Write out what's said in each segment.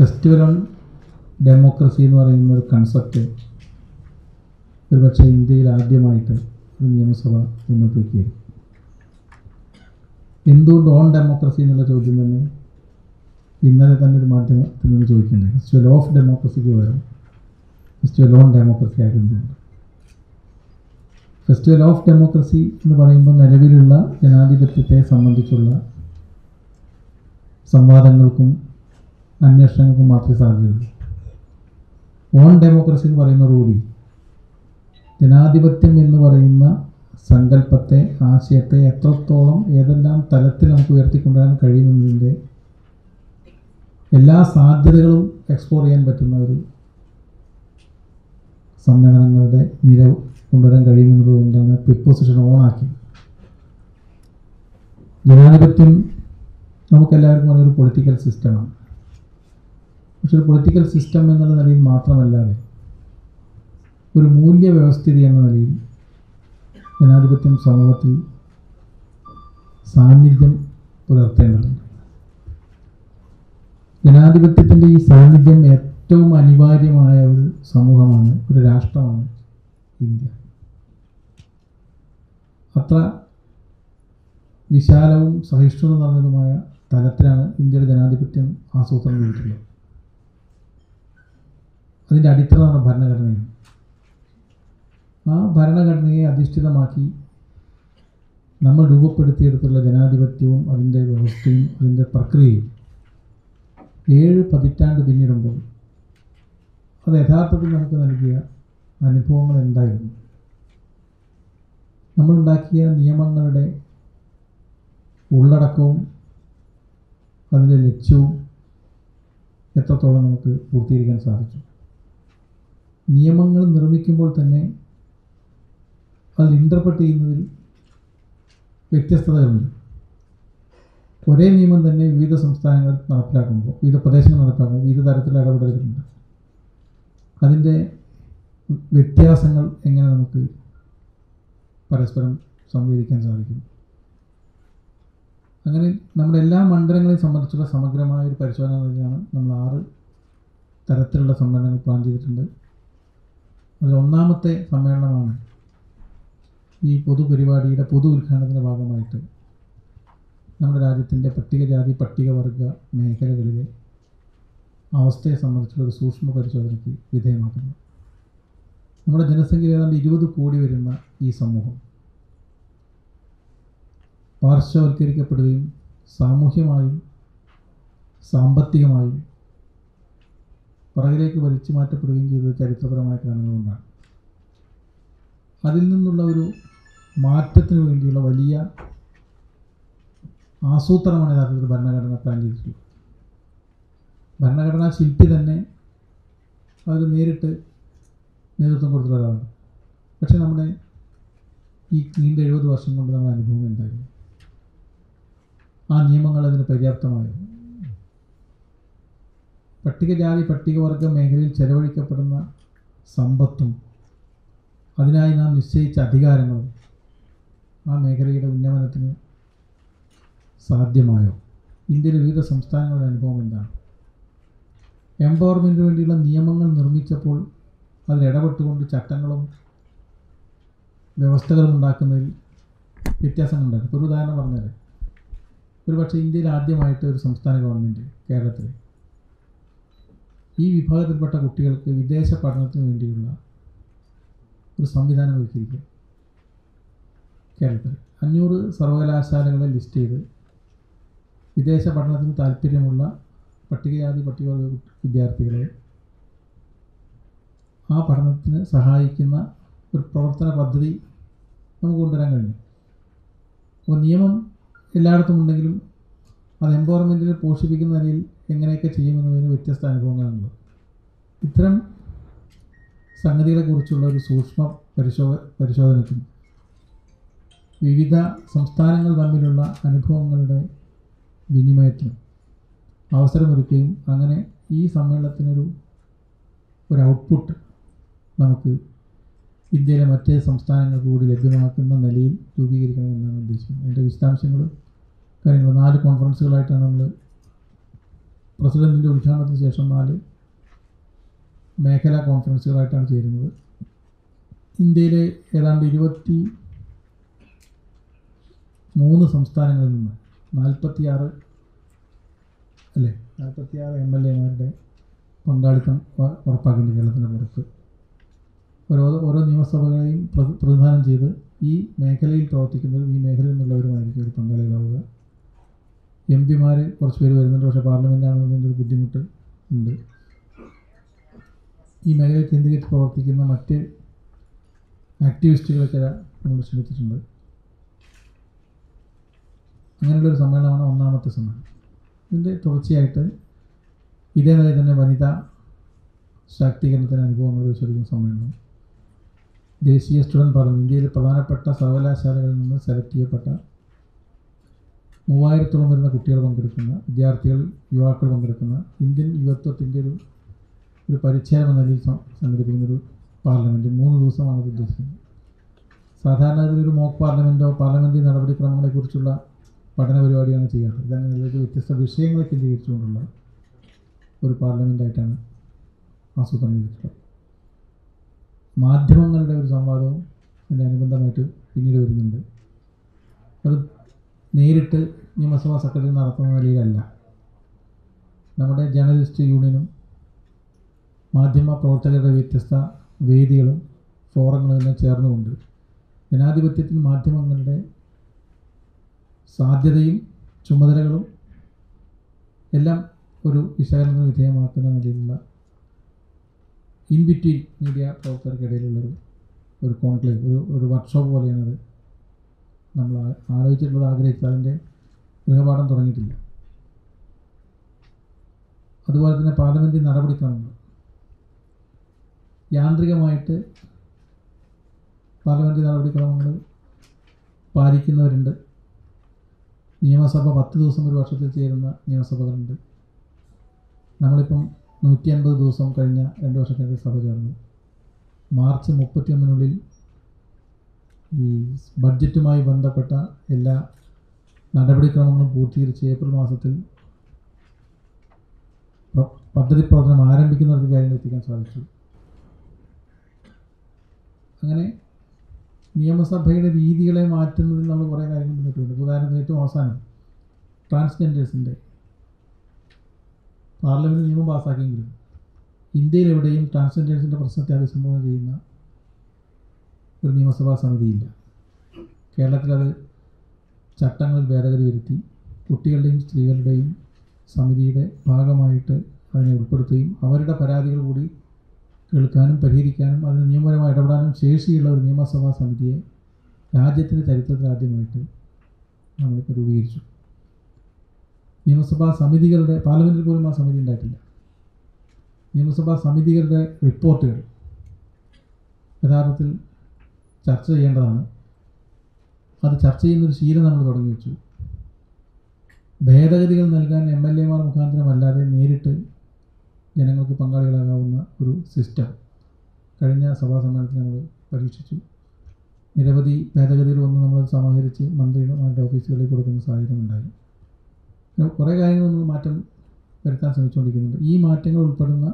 Festival democracy എന്ന് പറയുന്ന ഒരു കൺസെപ്റ്റ് ഒരുപക്ഷെ ഇന്ത്യയിൽ ആദ്യമായിട്ട് ഒരു നിയമസഭ മുന്നോട്ട് വയ്ക്കുകയും എന്തുകൊണ്ട് ഓൺ ഡെമോക്രസി എന്നുള്ള ചോദ്യം തന്നെ ഇന്നലെ തന്നെ ഒരു മാധ്യമത്തിൽ നിന്ന് ചോദിക്കുന്നുണ്ട്. ഫെസ്റ്റിവൽ ഓഫ് ഡെമോക്രസിക്ക് പകരം ഫെസ്റ്റിവൽ ഓൺ ഡെമോക്രസി ആയിരുന്നുണ്ട് ഫെസ്റ്റിവൽ ഓഫ് ഡെമോക്രസി എന്ന് പറയുമ്പോൾ നിലവിലുള്ള ജനാധിപത്യത്തെ സംബന്ധിച്ചുള്ള സംവാദങ്ങൾക്കും അന്വേഷണങ്ങൾക്കും മാത്രമേ സാധ്യതയുള്ളൂ. ഓൺ ഡെമോക്രസി എന്ന് പറയുന്നതോടുകൂടി ജനാധിപത്യം എന്ന് പറയുന്ന സങ്കല്പത്തെ ആശയത്തെ എത്രത്തോളം ഏതെല്ലാം തലത്തിൽ നമുക്ക് ഉയർത്തിക്കൊണ്ടുവരാൻ കഴിയുമെന്നതിന്റെ എല്ലാ സാധ്യതകളും എക്സ്പ്ലോർ ചെയ്യാൻ പറ്റുന്ന ഒരു സമ്മേളനങ്ങളുടെ നിര കൊണ്ടുവരാൻ കഴിയുമെന്നുള്ളത് കൊണ്ടാണ് പ്രിപ്പോസിഷൻ ഓണാക്കി ജനാധിപത്യം നമുക്കെല്ലാവർക്കും ഒരു പൊളിറ്റിക്കൽ സിസ്റ്റമാണ് പക്ഷെ ഒരു പൊളിറ്റിക്കൽ സിസ്റ്റം എന്നുള്ള നിലയിൽ മാത്രമല്ലാതെ ഒരു മൂല്യ വ്യവസ്ഥിതി എന്ന നിലയിൽ ജനാധിപത്യം സമൂഹത്തിൽ സാന്നിധ്യം പുലർത്തേണ്ടതുണ്ട്. ജനാധിപത്യത്തിന്റെ ഈ സാന്നിധ്യം ഏറ്റവും അനിവാര്യമായ ഒരു സമൂഹമാണ് ഒരു രാഷ്ട്രമാണ് ഇന്ത്യ. അത്ര വിശാലവും സഹിഷ്ണുത നിറഞ്ഞതുമായ തലത്തിലാണ് ഇന്ത്യയുടെ ജനാധിപത്യം ആസൂത്രണം ചെയ്തിട്ടുള്ളത്. അതിന്റെ അടിത്തറാണ് ഭരണഘടനയാണ് ആ ഭരണഘടനയെ അധിഷ്ഠിതമാക്കി നമ്മൾ രൂപപ്പെടുത്തിയെടുത്തുള്ള ജനാധിപത്യവും അതിന്റെ വ്യവസ്ഥയും അതിന്റെ പ്രക്രിയയും ഏഴ് പതിറ്റാണ്ട് പിന്നിടുമ്പോൾ അത് യഥാർത്ഥത്തിൽ നമുക്ക് നൽകിയ അനുഭവങ്ങൾ എന്തായിരുന്നു? നമ്മളുണ്ടാക്കിയ നിയമങ്ങളുടെ ഉള്ളടക്കവും അതിന്റെ ലക്ഷ്യവും എത്രത്തോളം നമുക്ക് പൂർത്തീകരിക്കാൻ സാധിച്ചു? നിയമങ്ങൾ നിർമ്മിക്കുമ്പോൾ തന്നെ അത് ഇന്റർപ്രറ്റ് ചെയ്യുന്നതിൽ വ്യത്യസ്തതകളുണ്ട്. ഒരേ നിയമം തന്നെ വിവിധ സംസ്ഥാനങ്ങൾ നടപ്പിലാക്കുമ്പോൾ വിവിധ പ്രദേശങ്ങൾ നടപ്പിലാക്കുമ്പോൾ വിവിധ തരത്തിലുള്ള ഇടപെടലുകളുണ്ട്. അതിന്റെ വ്യത്യാസങ്ങൾ എങ്ങനെ നമുക്ക് പരസ്പരം സംവേദിക്കാൻ സാധിക്കും? അങ്ങനെ നമ്മുടെ എല്ലാ മണ്ഡലങ്ങളെയും സംബന്ധിച്ചുള്ള സമഗ്രമായ ഒരു പരിശോധന നൽകിയാണ് നമ്മൾ ആറ് തരത്തിലുള്ള സമ്മേളനങ്ങൾ പ്ലാൻ ചെയ്തിട്ടുണ്ട്. അതിൽ ഒന്നാമത്തെ സമ്മേളനമാണ് ഈ പൊതുപരിപാടിയുടെ പൊതു ഉദ്ഘാടനത്തിന്റെ ഭാഗമായിട്ട് നമ്മുടെ രാജ്യത്തിന്റെ പട്ടികജാതി പട്ടികവർഗ മേഖലകളിലെ അവസ്ഥയെ സംബന്ധിച്ചുള്ള ഒരു സൂക്ഷ്മ പരിശോധനയ്ക്ക് വിധേയമാക്കുന്നു. നമ്മുടെ ജനസംഖ്യ ഏതാണ്ട് ഇരുപത് കോടി വരുന്ന ഈ സമൂഹം പാർശ്വവൽക്കരിക്കപ്പെടുകയും സാമൂഹ്യമായും സാമ്പത്തികമായും പുറകിലേക്ക് വലിച്ചു മാറ്റപ്പെടുകയും ചെയ്തത് ചരിത്രപരമായ കാരണങ്ങളുണ്ടാണ് അതിൽ നിന്നുള്ള ഒരു മാറ്റത്തിന് വേണ്ടിയുള്ള വലിയ ആസൂത്രണമാണ് യഥാർത്ഥത്തിൽ ഭരണഘടന പ്ലാൻ ചെയ്തിട്ടുള്ളത്. ഭരണഘടനാ ശില്പി തന്നെ അവർ നേരിട്ട് നേതൃത്വം കൊടുത്തുള്ള ഒരാളാണ്. പക്ഷേ നമ്മുടെ ഈ നീണ്ട എഴുപത് വർഷം കൊണ്ട് നമ്മുടെ അനുഭവം എന്തായിരുന്നു? ആ നിയമങ്ങൾ അതിന് പര്യാപ്തമായോ? പട്ടികജാതി പട്ടികവർഗ മേഖലയിൽ ചെലവഴിക്കപ്പെടുന്ന സമ്പത്തും അതിനായി നാം നിശ്ചയിച്ച അധികാരങ്ങളും ആ മേഖലയുടെ ഉന്നമനത്തിന് സാധ്യമായോ? ഇന്ത്യയിലെ വിവിധ സംസ്ഥാനങ്ങളുടെ അനുഭവം എന്താണ്? എംപവർമെന്റിന് വേണ്ടിയുള്ള നിയമങ്ങൾ നിർമ്മിച്ചപ്പോൾ അതിലിടപെട്ടുകൊണ്ട് ചട്ടങ്ങളും വ്യവസ്ഥകളും ഉണ്ടാക്കുന്നതിൽ വ്യത്യാസങ്ങളുണ്ടായിരുന്നു. ഒരു ഉദാഹരണം പറഞ്ഞാൽ ഒരു പക്ഷേ ഇന്ത്യയിൽ ആദ്യമായിട്ട് ഒരു സംസ്ഥാന ഗവൺമെന്റ് കേരളത്തിൽ ഈ വിഭാഗത്തിൽപ്പെട്ട കുട്ടികൾക്ക് വിദേശ പഠനത്തിന് വേണ്ടിയുള്ള ഒരു സംവിധാനം ഒരുക്കിയിരിക്കും കേരളത്തിൽ. അഞ്ഞൂറ് സർവകലാശാലകളെ ലിസ്റ്റ് ചെയ്ത് വിദേശ പഠനത്തിന് താല്പര്യമുള്ള പട്ടികജാതി പട്ടികവർഗ വിദ്യാർത്ഥികളെ ആ പഠനത്തിന് സഹായിക്കുന്ന ഒരു പ്രവർത്തന പദ്ധതി നമുക്ക് കൊണ്ടുവരാൻ കഴിഞ്ഞു. അപ്പോൾ നിയമം എല്ലായിടത്തും ഉണ്ടെങ്കിലും അത് എംപവർമെന്റിനെ പോഷിപ്പിക്കുന്ന നിലയിൽ എങ്ങനെയൊക്കെ ചെയ്യുമെന്നതിന് വ്യത്യസ്ത അനുഭവങ്ങളുണ്ട്. ഇത്തരം സംഗതികളെക്കുറിച്ചുള്ള ഒരു സൂക്ഷ്മ പരിശോ പരിശോധനയ്ക്കും വിവിധ സംസ്ഥാനങ്ങൾ തമ്മിലുള്ള അനുഭവങ്ങളുടെ വിനിമയത്തിനും അവസരമൊരുക്കുകയും അങ്ങനെ ഈ സമ്മേളനത്തിനൊരു ഒരു ഔട്ട്പുട്ട് നമുക്ക് ഇന്ത്യയിലെ മറ്റ് സംസ്ഥാനങ്ങൾ കൂടി ലഭ്യമാക്കുന്ന നിലയിൽ രൂപീകരിക്കണമെന്നാണ് ഉദ്ദേശിക്കുന്നത്. അതിന്റെ വിശദാംശങ്ങളും കാര്യങ്ങളും നാല് കോൺഫറൻസുകളായിട്ടാണ് നമ്മൾ പ്രസിഡന്റിന്റെ ഉദ്ഘാടനത്തിന് ശേഷം നാല് മേഖലാ കോൺഫറൻസുകളായിട്ടാണ് ചേരുന്നത്. ഇന്ത്യയിലെ ഏതാണ്ട് ഇരുപത്തി മൂന്ന് സംസ്ഥാനങ്ങളിൽ നിന്ന് നാൽപ്പത്തിയാറ് അല്ലേ നാൽപ്പത്തിയാറ് എം എൽ എമാരുടെ പങ്കാളിത്തം ഉറപ്പാക്കേണ്ട കേരളത്തിന്റെ പുറത്ത്. ഓരോ ഓരോ നിയമസഭകളെയും പ്രതി- പ്രതിനിധാനം ചെയ്ത് ഈ മേഖലയിൽ പ്രവർത്തിക്കുന്നവരും ഈ മേഖലയിൽ നിന്നുള്ളവരുമായിരിക്കും ഒരു പങ്കാളികളാവുക. എം പിമാർ കുറച്ച് പേര് വരുന്നുണ്ട്. പക്ഷേ പാർലമെന്റ് ആണെന്നതിന്റെ ഒരു ബുദ്ധിമുട്ട് ഉണ്ട്. ഈ മേഖലയിൽ കേന്ദ്രീകരിച്ച് പ്രവർത്തിക്കുന്ന മറ്റ് ആക്ടിവിസ്റ്റുകളൊക്കെ നമ്മൾ ക്ഷണിച്ചിട്ടുണ്ട് അങ്ങനെയുള്ളൊരു സമ്മേളനമാണ് ഒന്നാമത്തെ സമ്മേളനം. ഇതിന്റെ തുടർച്ചയായിട്ട് ഇതേ നിലയിൽ തന്നെ വനിതാ ശാക്തീകരണത്തിന് അനുഭവങ്ങൾ പരിശോധിക്കുന്ന സമ്മേളനം. ദേശീയ സ്റ്റുഡന്റ് പാർലമെന്റ് ഇന്ത്യയിലെ പ്രധാനപ്പെട്ട സർവകലാശാലകളിൽ നിന്ന് സെലക്ട് ചെയ്യപ്പെട്ട മൂവായിരത്തോളം വരുന്ന കുട്ടികൾ പങ്കെടുക്കുന്ന വിദ്യാർത്ഥികൾ യുവാക്കൾ പങ്കെടുക്കുന്ന ഇന്ത്യൻ യുവത്വത്തിന്റെ ഒരു ഒരു പരിച്ഛേദം എന്ന നിലയിൽ സംഘടിപ്പിക്കുന്ന ഒരു പാർലമെന്റ് മൂന്ന് ദിവസമാണ് അത് ഉദ്ദേശിക്കുന്നത്. സാധാരണ ഒരു മോക്ക് പാർലമെന്റോ പാർലമെന്ററി നടപടിക്രമങ്ങളെക്കുറിച്ചുള്ള പഠന പരിപാടിയാണ് ചെയ്യാറ്. ഇതങ്ങനെ വ്യത്യസ്ത വിഷയങ്ങളെ കേന്ദ്രീകരിച്ചുകൊണ്ടുള്ള ഒരു പാർലമെന്റായിട്ടാണ് ആസൂത്രണം ചെയ്തിട്ടുള്ളത്. മാധ്യമങ്ങളുടെ ഒരു സംവാദവും അതിന്റെ അനുബന്ധമായിട്ട് പിന്നീട് വരുന്നുണ്ട്. അത് നേരിട്ട് നിയമസഭാ സെക്രട്ടറി നടത്തുന്ന നിലയിലല്ല. നമ്മുടെ ജേർണലിസ്റ്റ് യൂണിയനും മാധ്യമ പ്രവർത്തകരുടെ വ്യത്യസ്ത വേദികളും ഫോറങ്ങളും എല്ലാം ചേർന്നുകൊണ്ട് ജനാധിപത്യത്തിൽ മാധ്യമങ്ങളുടെ സാധ്യതയും ചുമതലകളും എല്ലാം ഒരു വിശകലന വിധേയമാക്കുന്ന നിലയിലുള്ള ഇൻ ബിറ്റ്വീൻ മീഡിയ പ്രവർത്തകർക്കിടയിലുള്ളൊരു ഒരു കോൺക്ലേവ് ഒരു ഒരു വർക്ക്ഷോപ്പ് പോലെയാണത്. നമ്മൾ ആലോചിച്ചിട്ടുള്ളത് ആഗ്രഹിച്ചത് അതിന്റെ ഗൃഹപാഠം തുടങ്ങിയിട്ടില്ല. അതുപോലെ തന്നെ പാർലമെന്റിൽ നടപടിക്രമങ്ങൾ. യാന്ത്രികമായിട്ട് പാർലമെന്റ് നടപടിക്രമങ്ങൾ പാലിക്കുന്നവരുണ്ട്. നിയമസഭ പത്ത് ദിവസം ഒരു വർഷത്തിൽ ചേരുന്ന നിയമസഭകളുണ്ട്. നമ്മളിപ്പം നൂറ്റി അൻപത് ദിവസം കഴിഞ്ഞ രണ്ട് വർഷത്തേക്ക് സഭ ചേർന്നു. മാർച്ച് മുപ്പത്തിയൊന്നിനുള്ളിൽ ഈ ബഡ്ജറ്റുമായി ബന്ധപ്പെട്ട എല്ലാ നടപടിക്രമങ്ങളും പൂർത്തീകരിച്ച് ഏപ്രിൽ മാസത്തിൽ പദ്ധതി പ്രവർത്തനം ആരംഭിക്കുന്നവർക്ക് കാര്യങ്ങൾ എത്തിക്കാൻ സാധിച്ചു. അങ്ങനെ നിയമസഭയുടെ രീതികളെ മാറ്റുന്നതിൽ നമ്മൾ കുറേ കാര്യങ്ങൾ മുന്നിട്ടുണ്ട് ഉദാഹരണത്തിന് ഏറ്റവും അവസാനം ട്രാൻസ്ജെൻഡേഴ്സിന്റെ പാർലമെന്റ് നിയമം പാസ്സാക്കിയെങ്കിലും ഇന്ത്യയിൽ എവിടെയും ട്രാൻസ്ജെൻഡേഴ്സിന്റെ പ്രശ്നത്തെ അഭിസംബോധന ചെയ്യുന്ന ഒരു നിയമസഭാ സമിതിയില്ല. കേരളത്തിലത് ചട്ടങ്ങളിൽ ഭേദഗതി വരുത്തി കുട്ടികളുടെയും സ്ത്രീകളുടെയും സമിതിയുടെ ഭാഗമായിട്ട് അതിനെ ഉൾപ്പെടുത്തുകയും അവരുടെ പരാതികൾ കൂടി കേൾക്കാനും പരിഹരിക്കാനും അതിന് നിയമപരമായി ഇടപെടാനും ശേഷിയുള്ള ഒരു നിയമസഭാ സമിതിയെ രാജ്യത്തിന്റെ ചരിത്രത്തിൽ ആദ്യമായിട്ട് നമ്മളിപ്പോൾ രൂപീകരിച്ചു. നിയമസഭാ സമിതികളുടെ പാർലമെന്റിൽ പോലും ആ സമിതി ഉണ്ടായിട്ടില്ല. നിയമസഭാ സമിതികളുടെ റിപ്പോർട്ടുകൾ യഥാർത്ഥത്തിൽ ചർച്ച ചെയ്യേണ്ടതാണ്. അത് ചർച്ച ചെയ്യുന്നൊരു ശീലം നമ്മൾ തുടങ്ങി വെച്ചു. ഭേദഗതികൾ നൽകാൻ എം എൽ എമാർ മുഖാന്തരമല്ലാതെ നേരിട്ട് ജനങ്ങൾക്ക് പങ്കാളികളാകാവുന്ന ഒരു സിസ്റ്റം കഴിഞ്ഞ സഭാ സമ്മേളനത്തിൽ നമ്മൾ പരീക്ഷിച്ചു. നിരവധി ഭേദഗതികൾ വന്ന് നമ്മൾ സമാഹരിച്ച് മന്ത്രിമാരുടെ ഓഫീസുകളിൽ കൊടുക്കുന്ന സാഹചര്യം ഉണ്ടായി. കുറേ കാര്യങ്ങൾ നമ്മൾ മാറ്റം വരുത്താൻ ശ്രമിച്ചുകൊണ്ടിരിക്കുന്നുണ്ട്. ഈ മാറ്റങ്ങൾ ഉൾപ്പെടുന്ന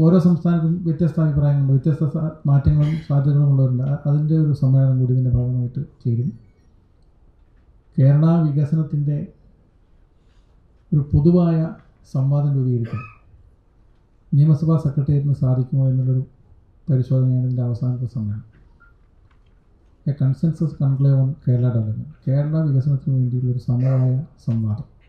ഓരോ സംസ്ഥാനത്തും വ്യത്യസ്ത അഭിപ്രായങ്ങളുണ്ട്. വ്യത്യസ്ത മാറ്റങ്ങളും സാധ്യതകളും ഉള്ളവരുണ്ട്. അതിന്റെ ഒരു സമ്മേളനം കൂടി ഇതിന്റെ ഭാഗമായിട്ട് ചേരും. കേരള വികസനത്തിന്റെ ഒരു പൊതുവായ സംവാദം രൂപീകരിക്കാൻ നിയമസഭാ സെക്രട്ടേറിയറ്റിന് സാധിക്കുമോ എന്നുള്ളൊരു പരിശോധനയാണ് ഇതിന്റെ അവസാനത്തെ സമ്മേളനം. A consensus conclave on Kerala development Kerala വികസനത്തിന് വേണ്ടിയുള്ള ഒരു സമവായ സംവാദം.